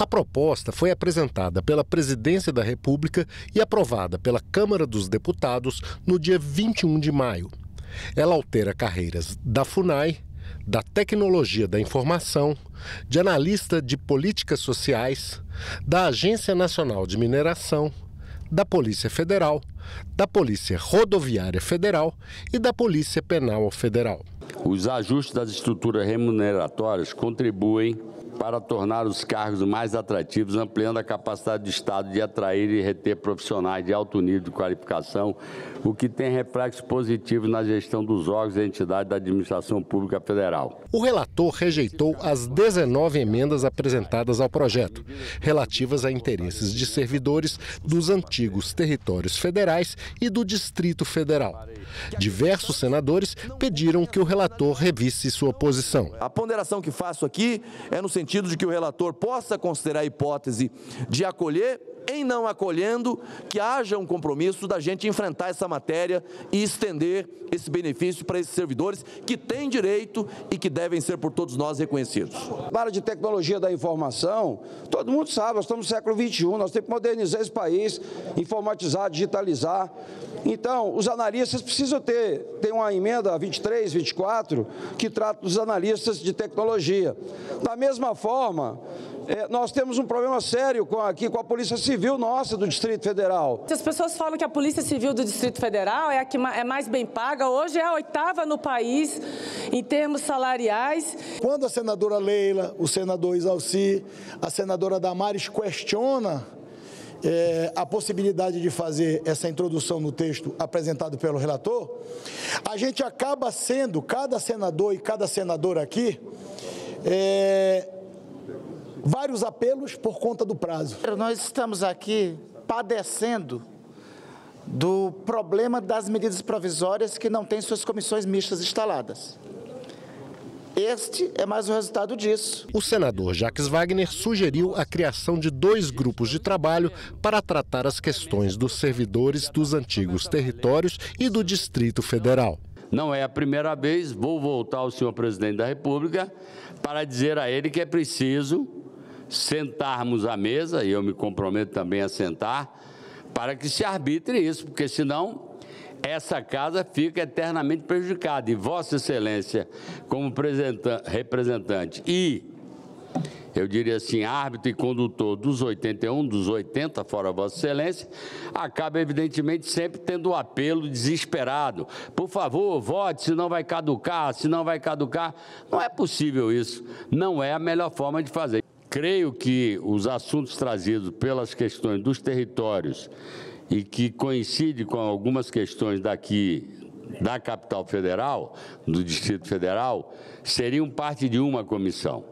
A proposta foi apresentada pela Presidência da República e aprovada pela Câmara dos Deputados no dia 21 de maio. Ela altera carreiras da FUNAI, da Tecnologia da Informação, de analista de políticas sociais, da Agência Nacional de Mineração, da Polícia Federal, da Polícia Rodoviária Federal e da Polícia Penal Federal. Os ajustes das estruturas remuneratórias contribuem para tornar os cargos mais atrativos, ampliando a capacidade do Estado de atrair e reter profissionais de alto nível de qualificação, o que tem reflexos positivos na gestão dos órgãos e entidades da administração pública federal. O relator rejeitou as 19 emendas apresentadas ao projeto, relativas a interesses de servidores dos antigos territórios federais e do Distrito Federal. Diversos senadores pediram que o relator revisse sua posição. A ponderação que faço aqui é no sentido de que o relator possa considerar a hipótese de acolher em não acolhendo, que haja um compromisso da gente enfrentar essa matéria e estender esse benefício para esses servidores que têm direito e que devem ser por todos nós reconhecidos. Na área de tecnologia da informação, todo mundo sabe, nós estamos no século XXI, nós temos que modernizar esse país, informatizar, digitalizar. Então, os analistas precisam ter, tem uma emenda 23, 24, que trata dos analistas de tecnologia. Da mesma forma, é, nós temos um problema sério com, aqui com a Polícia Civil nossa do Distrito Federal. As pessoas falam que a Polícia Civil do Distrito Federal é a que é mais bem paga, hoje é a oitava no país em termos salariais. Quando a senadora Leila, o senador Isalci, a senadora Damares questiona é, a possibilidade de fazer essa introdução no texto apresentado pelo relator, a gente acaba sendo, cada senador e cada senadora aqui, é, vários apelos por conta do prazo. Nós estamos aqui padecendo do problema das medidas provisórias que não têm suas comissões mistas instaladas. Este é mais o resultado disso. O senador Jacques Wagner sugeriu a criação de dois grupos de trabalho para tratar as questões dos servidores dos antigos territórios e do Distrito Federal. Não é a primeira vez, vou voltar ao senhor presidente da República para dizer a ele que é preciso sentarmos à mesa, e eu me comprometo também a sentar, para que se arbitre isso, porque senão essa casa fica eternamente prejudicada. E Vossa Excelência, como representante e, eu diria assim, árbitro e condutor dos 81, dos 80, fora Vossa Excelência, acaba evidentemente sempre tendo o um apelo desesperado. Por favor, vote, senão vai caducar, senão vai caducar. Não é possível isso. Não é a melhor forma de fazer. Creio que os assuntos trazidos pelas questões dos territórios e que coincide com algumas questões daqui da capital federal, do Distrito Federal, seriam parte de uma comissão.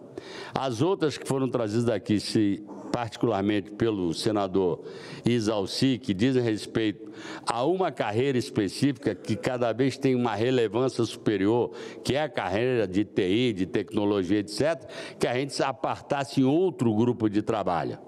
As outras que foram trazidas daqui, se particularmente pelo senador Isalci, que dizem respeito a uma carreira específica que cada vez tem uma relevância superior, que é a carreira de TI, de tecnologia, etc., que a gente se apartasse em outro grupo de trabalho.